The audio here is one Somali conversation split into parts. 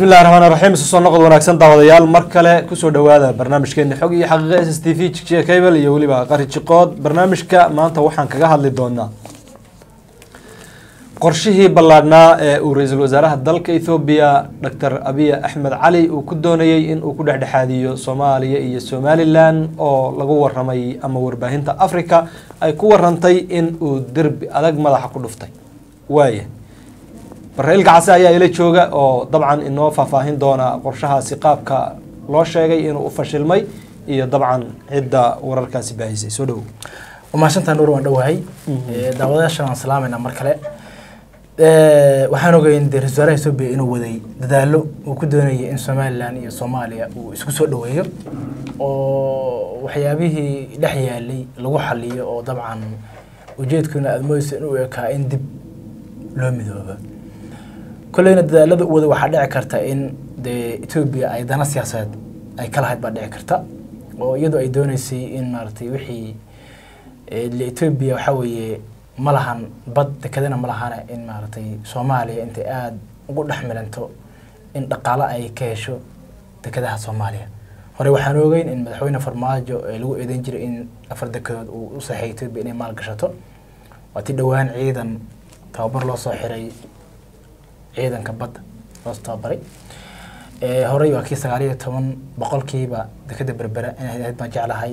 bismi illahi raxmaan raxiim isu soo noqod wanaagsan daawadayaal. Mar kale ku soo dhowaada barnaamijkeeni xog iyo xaqiiqa s s t v jigjiga cable iyo weliba qari jiqood. Barnaamijka maanta waxaan kaga hadli doonaa qorshihii ballaadhnaa ee uu ra'iisul wasaaraha dalka ethoobiya doctor abiy axmed cali uu ku doonayey in uu ku dhexdhexaadiyo soomaaliya iyo somalilan oo lagu waramay ama warbaahinta africa ay ku warantay in uu derbi adag madaxa ku dhuftay. Waaya barre-il gacase ayaa ila jooga oo dabcan inoo faahfaahin doona qorshahaasi qaabka loo sheegay inuu u fashilmay iyo dabcan cidda wararkaasi baahisay. Soo dhowo umahadsantaa nuur waan dhowahay daawadayaashan waan salaamayna mar kale. Waxaan ogeyn dee ra'isul etoobiya inuu waday dadaalo uu ku doonayay in somalilan iyo soomaaliya uu isku soo dhoweeyo oo waxyaabihii dhex yaalay lagu xaliyo oo dabcan ujeedkuna aada moodeysa inuu ekaa in dib loo midoobo kolleyna dadaalada u waday waxaa dhici karta in dee etoobiya ay dana siyaasadeed ay ka lahayd baa dhici karta oo iyadoo ay dooneysay in maaragtay wixii etoobiya waxaa weeye ma lahan bad dekadana ma lahana in maaragtay soomaaliya intay aada ugu dhex milanto in dhaqaalo ay ka hesho dekadaha soomaaliya. Hore waxaan ogeyn in madaxweyne farmaajo ee lagu eedeyn jiray in afar dekedood uu u saxeey etoobiya inay maal gashato. Waa ti dhowaan ciidan tababar loo soo xiray ciidanka badda loo tababaray. Horey waa kii sagaal iyo toban boqolkiiba dekeda berbera inay ahayd baan jeclahay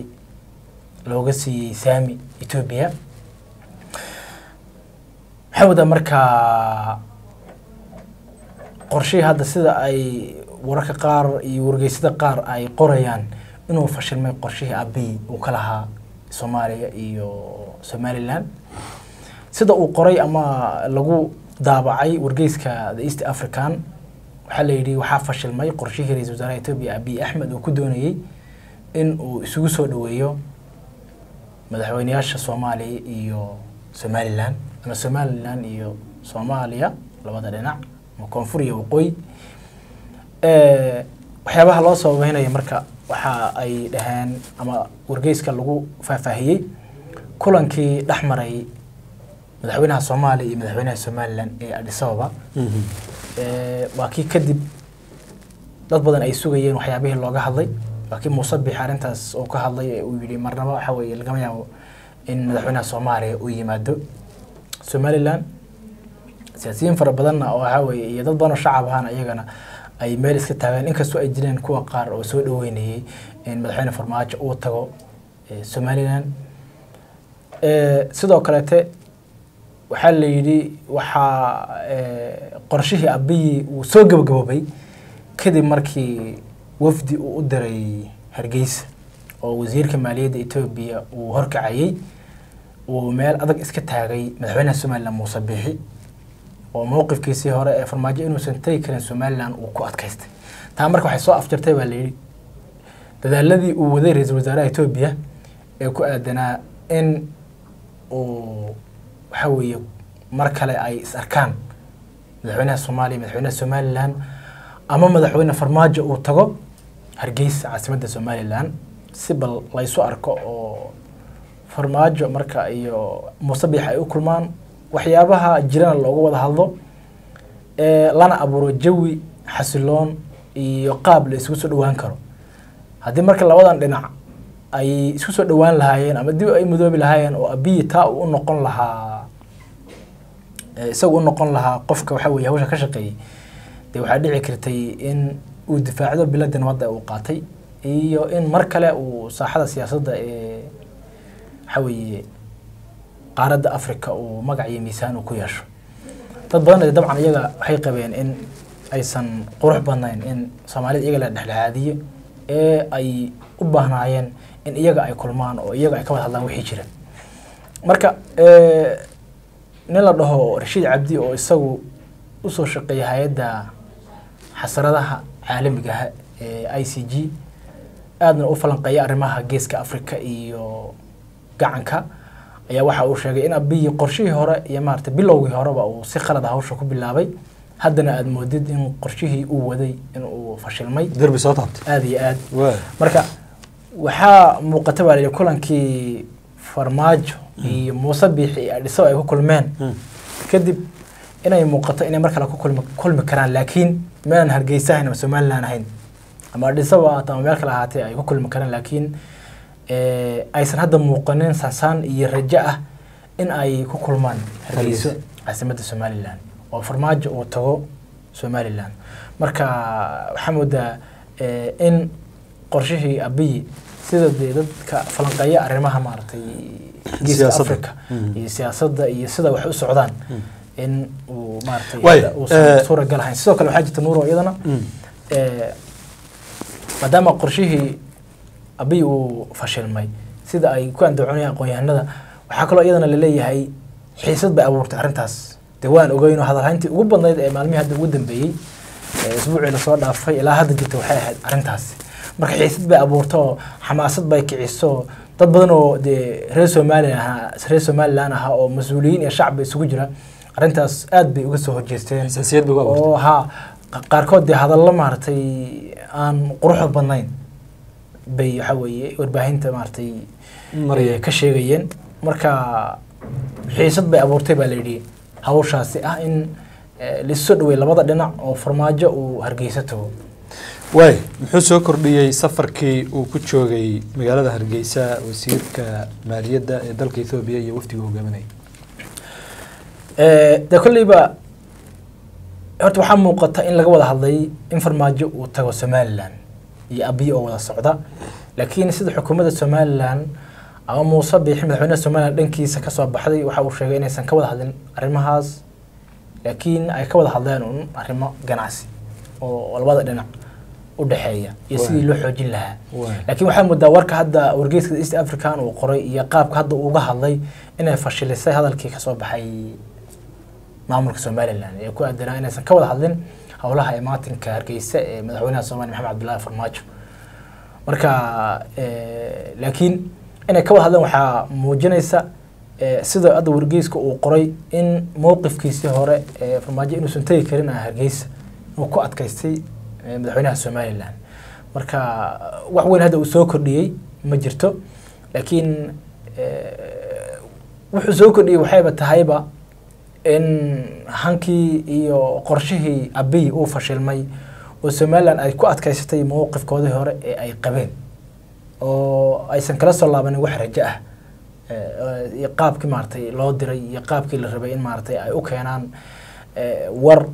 looga siiyey saami etoobiya waxaa wadaa markaa qorshihii hadda sida ay wararka qaar iyo wargeysada qaar ay qorayaan inuu fashilmay qorshihii abiy uu ka lahaa soomaaliya iyo somalilan sida uu qoray ama lagu daabacay wargeyska the east african. Waxaa la yidhi waxaa fashilmay qorshihii ra'isul wasaaraha etoobiya abiy axmed uu ku doonayey in uu isugu soo dhoweeyo madaxweyneyaasha soomaaliya iyo somalilan ama somalilan iyo soomaaliya labada dhinac ama koonfur iyo waqooyi. Waxyaabaha loo sababeynaya marka waxa ay dhaheen ama wargeyska lagu faahfaahiyey kulankii dhex maray madaxweynaha soomaaliya iyo madaxweynaha somalilan ee adis ababa. Waa kii kadib dad badan ay sugayeen waxyaabihii looga hadlay. Waa kii muuse bix arrintaas uu ka hadlay uu yidhi marnaba waxa weeye lagama yaabo in madaxweynaha soomaaliya uu yimaado. Somalilan siyaasiyiin fara badanna oo waxaa weeye iyo dad badan oo shacab ahaana iyagana ay meel iska taageen inkastoo ay jireen kuwa qaar oo soo dhaweynayay in madaxweyne farmaajo uu tago somalilan. Sidoo kaleete waxaa la yidhi waxaa qorshihii abiyi uu soo gabagaboobay kadib markii wafdi uu u diray hargeysa oo wasiirka maaliyadda etoobiya uu horkacayey uu meel adag iska taagay madaxweynaha somalilan muuse biixi oo mowqifkiisii hore ee farmaajo inuusan tegi karin somalilan uu ku adkaystay. Taa marka waxay soo afjartay baa layidhi dadaaladii uu waday ra'iisul wasaaraha etoobiya ee ku aadanaa in uu waxaa weeye mar kale ay is arkaan madaxweynaha soomaaliya madaxweynaha somalilan ama madaxweyne farmaajo uu tago hargeysa caasimadda somalilan. Si bal laysu arko oo farmaajo marka iyo muuse biix ay u kulmaan waxyaabaha jirana loogu wada hadlo lana abuuro jawi xasiloon iyo qaab la isku soo dhowaan karo. Haddii marka labadan dhinac ay isku soo dhowaan lahaayeen ama dib ay mudoobi lahaayeen oo abiyi taa uu u noqon lahaa isaga u noqon lahaa qofka waxa hawsha ka shaqeeyey. Dee waxaa dhici kartay in uu difaacdo biladda nabadda uu qaatay iyo in mar kale uu saaxada siyaasadda ee waxa weeye qaaradda africa uu magac iyo miisaan uu ku yeesho. Dad badan dabcan iyaga waxay qabeen in aysan qurux badnayn in soomaalida iyaga la dhexdhexaadiyo ee ay u baahnaayeen in iyaga ay kulmaan oo iyaga ay ka wada hadlaan wixii jira marka nin la dhaho rashiid cabdi oo isagu u soo shaqeeya hay'adda xasaradaha caalamiga ah ee i c g aadna u falanqeeya arrimaha geeska africa iyo gacanka ayaa waxa uu sheegay in abiyi qorshihii hore iyo maarata bilowgii horeba uu si khalada hawsha ku bilaabay. Haddana aada moodid in qorshihii uu waday in uu fashilmay. Derbi soo taabtay. Aada iyo aad. Marka waxaa muuqata baa layihi kulankii farmaajo iyo muuse biixi iyo adhiso ay ku kulmeen. Kadib inay muuqato inay mar kale ku kulmi karaan laakiin meelan hargeysa ahayn ama somaliland ahayn. Ama dhisaba ahaatee ama meel kale ahaatee ay ku kulmi karaan laakiin eh, aysan hadda muuqanin sansaan iyo rajo ah in ay ku kulmaan hargeyso caasimadda somaliland. Oo farmaajo uu tago somaliland. Marka waxaa moodaa eh, in qorshihii abiyi sida dee dadka falanqeeya arrimaha maaragtay geeska africa Mm. iyo siyaasadda iyo sida wax u socdaan in uu maaragtay eh, suuragal ahayn. Sidoo kale waxaa jirta nuuro iyadana Mm. eh, maadaama qorshihii abiy uu fashilmay sida ay ku andacoonayaan aqoon-yahanada waxaa kaloo iyadana la leeyahay xiisad bay abuurtay arrintaas. Dee waan ogeyn oo hadalhayntii ugu badnayd ee maalmihii hadda ugu dambeeyey ee isbuucii la soo dhaafay ilaa hadda jirta waxay ahayd arrintaasi marka xiisad bay abuurto oo xamaasad bay kiciso. Dad badan oo dee reer somalilan ahaa reer somalilan ahaa oo mas'uuliyiin iyo shacbi isugu jira arrintaas aad bay uga soo horjeesteen. Oo haa qa- qaarkood dee hadallo maaragtay aan quruxda badnayn bay waxa weeye warbaahinta maaragtay Maraya. eh, ka sheegayeen. Marka xiisad bay abuurtay baa layidhi hawshaasi ah in eh, laissoo dhawey labada dhinac oo farmaajo uu hargeysa tago waay muxuu soo kordhiyey safarkii uu ku joogay magaalada hargeysa wasiirka maaliyadda ee dalka ethoobiya iyo wafdiga hogaaminaya Eh, dee kolleyba horta waxaa muuqata in laga wada hadlay in farmaajo uu tago somaliland iyo abiy oo wada socda. Laakiin sida xukuumadda somaliland ama muuse biixi madaxweynaha somaliland dhankiisa ka soo baxday waxa uu sheegay inaysan ka wada hadlin arrimahaas. Laakiin ay ka wada hadleen un arrimo ganacsi oo labada dhinac u dhexeeya iyo sidii loo xoojin lahaa. Laakiin waxaa moodaa warka hadda wargeyska east african uu qoray iyo qaabka hadda uga hadlay inay fashilisay hadalkii ka soo baxay maamulka somaliland. Ee ku aadanaa inaysan ka wada hadlin howlaha imaatinka hargeysa ee madaxweynaha soomaaliya maxamed cabdullaahi farmaajo. Marka laakiin inay ka wada hadleen waxaa muujinaysa sida hadda wargeyska uu qoray in mowqifkiisii hore ee farmaajo inuusan tegi karin ah hargeysa uu ku adkaystay madaxweynaha somaliland. Marka wax weyn hadda uu soo kordhiyey ma jirto. Laakiin eh, wuxuu soo kordhiyey waxayba tahayba in hankii iyo qorshihii abiy uu fashilmay oo somaliland ay ku adkaysatay mowqifkoodii hore ee ay qabeen oo aysan kala soo laabanin wax rajo ah. Eh, iyo qaabkii maaragtay loo diray iyo qaabkii la rabay in maaragtay ay u keenaan eh, war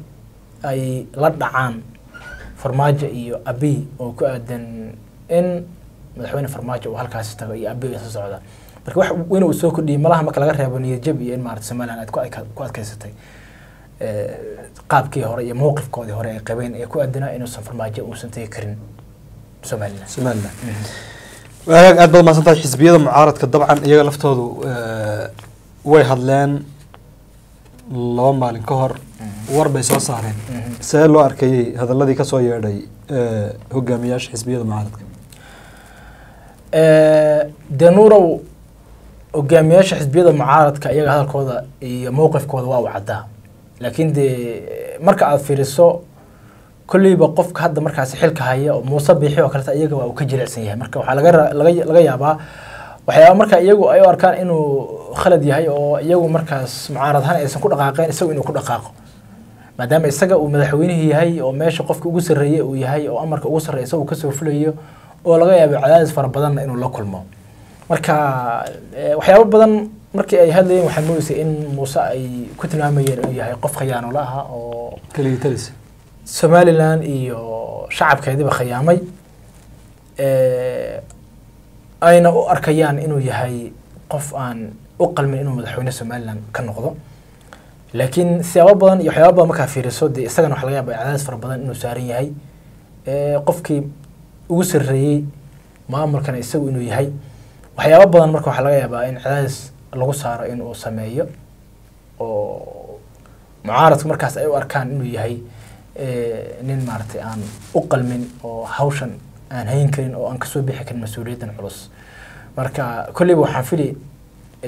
ay la dhacaan farmaajo iyo abiy oo ku aadan in madaxweyne farmaajo uu halkaasi tago iyo abiy isa socda. Marka wax weyn uu soo kordhiyey malaha marka laga reebo niyad jab iyo in maarata somaliland aad ku adka- ku adkaysatay eh, qaabkii hore iyo mowqifkoodii hore ay qabeen ee ku aadanaa inuusan farmaajo uusan tegi karin somaliland. Somaliland. Wanaag aad baad mahadsan tahay xisbiyada mucaaradka dabcan iyaga laftoodu eh, way hadleen laba maalin ka hor war bay soo saareen. Mhm. see loo arkayey hadaladii ka soo yeedhay eh, hogaamiyaasha xisbiyada mucaaradka? Eh, dee nuurow hogaamiyaasha xisbiyada mucaaradka iyaga hadalkooda iyo mowqifkooda waa u caddaa laakiin dee marka aad fiiriso kolleyba qofka hadda markaasi xilka haya oo muuse biixi oo kaleta iyaga waa uu ka jilicsan yahay. Marka waxaa laga yaabaa waxyaaba marka iyagu ay u arkaan inuu khalad yahay oo iyagu markaas mucaarad ahaan aysan ku dhaqaaqeen isagu inuu ku dhaqaaqo maadaama isaga uu madaxweynihii yahay oo meesha qofka ugu sarreeye uu yahay oo amarka ugu sarreeya isagu ka soo fulayo oo laga yaabo cadaadis fara badanna inuu la kulmo. Marka eh, waxyaabo badan markii ay hadlayeen waxaa moodeysay in muuse ay ku tilmaamayeen inuu yahay qof khiyaanolo ah oo keligii talis somaliland iyo shacabkeediba khiyaamay Eh, ayna u arkayaan inuu yahay qof aan u qalmin inuu madaxweyne somaliland ka noqdo laakiin siyaabo badan iyo waxyaabo badan markaa fiiriso dee isagana waxa laga yaaba cadaadis fara badan inuu saaran yahay. Qofkii ugu sarreeyey maamulkana isagu inuu yahay. Waxyaabo badan marka waxaa laga yaabaa in cadaadis lagu saaro inuu sameeyo oo mucaaradku markaas ay u arkaan inuu yahay nin maaragtay aan u qalmin oo hawshan aan hayn karin oo aan ka soo bixi karin mas'uuliyaddan culus. Marka kolleyba waxaan fili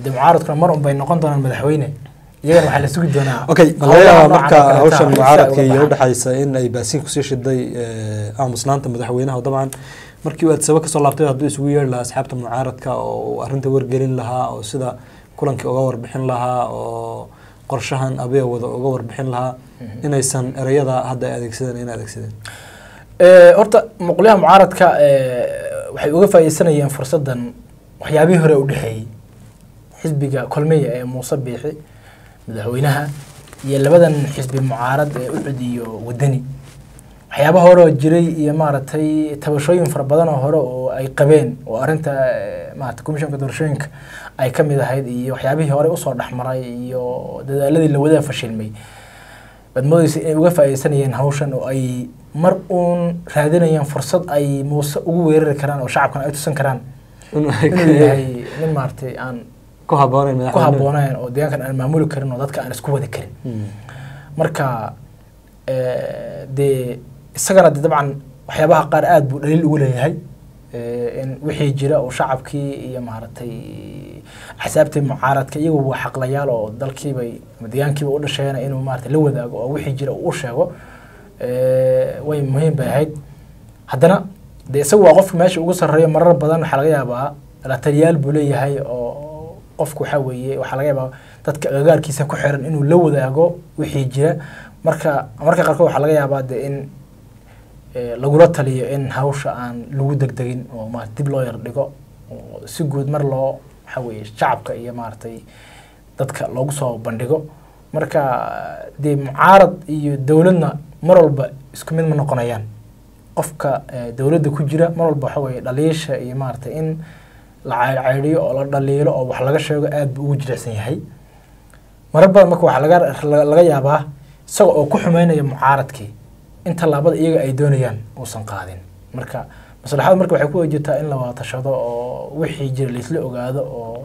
de mucaaradkuna mar un bay noqon doonaan madaxweyne okay laga marka hawshan mucaaradka iyo udhexaysa in ay baasiin ku sii shiday eh, aamusnaanta madaxweynaha. Dabcan markii uu adsaba ka soo laabtay hadduu isugu yeeri lahaa asxaabta mucaaradka oo arrinta wargelin lahaa oo sida kulankii uga warbixin lahaa oo qorshahan abiya wada uga warbixin lahaa inaysan ereyada hadda adeegsadeen in adeegsadeen? Eh, horta muqliyaha mucaaradka eh, waxay uga faa'iideysanayeen fursaddan waxyaabihii hore u dhexeeyey. Xisbiga kolmeya ee muuse biixi madaxweynaha iyo labadan xisbi mucaarad ee ucud iyo wadani waxyaabaha hore oo jiray iyo maaragtay tabashooyin fara badan oo hore oo ay qabeen oo arrinta eh, maarata komishanka doorashooyinka ay ka mid ahayd iyo waxyaabihii hore u soo dhexmaray iyo dadaaladii la wadaa fashilmay baad moodeysa inay uga faa'iideysanayeen hawshan oo ay mar uun raadinayaan fursad ay muuse ugu weerari karaan oo shacabkan ay tusan karaan. Inuu yahay nin maaragtay aan ku habboonayn oo deegaankan aan maamuli karin oo dadka aan isku wadi karin. Mm. marka eh, dee isagana de dabcan waxyaabaha qaar aad buu dhaliil ugu leeyahay eh, in wixii jira oo shacabkii iyo maaragtay axsaabtii mucaaradka iyagu waa xaqlayaal oo dalkiibay ama deegaankiiba u dhasheena inuu maarata la wadaago oo wixii jira uu u sheego eh, way muhiim bay ahayd. Haddana de isagu waa qofka meesha ugu sarreeyo marar badan waxaa laga yaabaa la taliyaal buu leeyahay oo qofku waxaa weeye waxaa laga yaabaa dadka agagaarkiisa ku xiran inuu la wadaago wixii jira. Marka marka qaarkood waxaa laga yaabaa de in eh, lagula taliyo in hawsha aan lagu degdegin oo ma dib loo yar dhigo oo si guud mar loo waxaa weeye shacabka iyo maaragtay dadka loogu soo bandhigo. Marka dee mucaarad iyo dowladna mar walba isku mid ma noqonayaan. Qofka eh, dowladda ku jira mar walba waxa weeye dhaliisha iyo maaragtay in la caydhiyo oo la dhaliilo oo wax laga sheego aad buu ugu jilicsan yahay. Marar badan marka waxaa laga la- laga yaabaa isaga oo ku xumeynaya mucaaradkii in tallaabada iyaga ay doonayaan uusan qaadin. Marka maslaxadu marka waxay ku wajirtaa in la wada tashado oo wixii jira laisla ogaado oo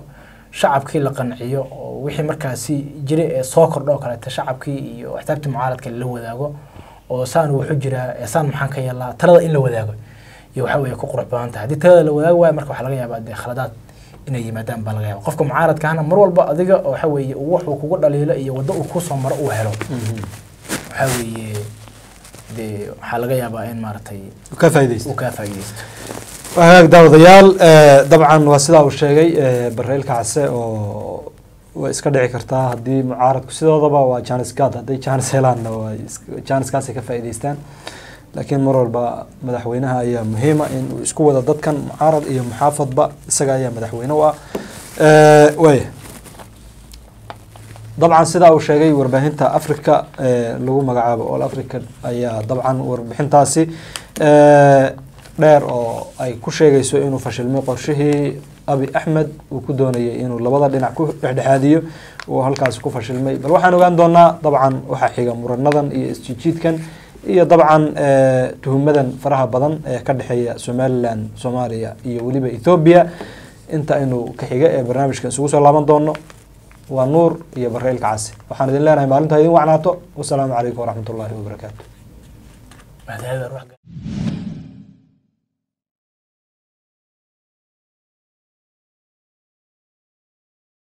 shacabkii la qanciyo oo wixii markaasi jira ee soo kordho oo kaleeta shacabkii iyo axsaabtii mucaaradka la wadaago oo saan wuxuu jiraa saan maxaan ka yeelaa talada in la wadaago iyo waxaa weeye ku qurux badan tahay. Haddii talada la wadaagi waayo marka waxaa laga yaabaa dee khaladaad inay yimaadaan baa laga yaaba qofka mucaaradka ahna mar walba adiga oo waxa weeye uu wuxuu kugu dhaliilo iyo waddo uu ku soo maro uu helo. Waxaa weeye dee waxaa laga yaabaa in maaragtay ka faa'iidaysta uu kaa faa'iidaysto. Wagaag daawadayaal eh, dabcan waa sidaa uu sheegay eh, bareylka case oo way iska dhici kartaa. Haddii mucaaradku sidoodaba waa janis gad hadday janis helaanna waa is- janiskaasay ka faa'iidaystaan laakiin mar walba madaxweynaha ayaa muhiima in uu isku wado dadkan mucaarad iyo muxaafadba isaga ayaa madaxweyne u ah. Eh, waaya dabcan sidaa uu sheegay warbaahinta africa ee lagu magacaabo all africa ayaa dabcan warbixintaasi eh, dheer oo ay ku sheegayso inuu fashilmay qorshihii abi axmed uu ku doonayay inuu labada dhinac ku dhexdhexaadiyo uu halkaasi ku fashilmay. Bal waxaan ogaan doonaa dabcan waxaa xiga muranadan iyo isjijiidkan iyo dabcan eh, tuhumadan faraha badan ee ka dhexeeya somalilan soomaaliya iyo weliba ethoobia inta aynu ka xiga ee barnaamijka isugu soo laaban doono waa nuur iyo bareylka casi waxaan idin leenahay maalinta idin wacnaato. Wasalaamu calaykum waraxmat ullaahi wabarakaatu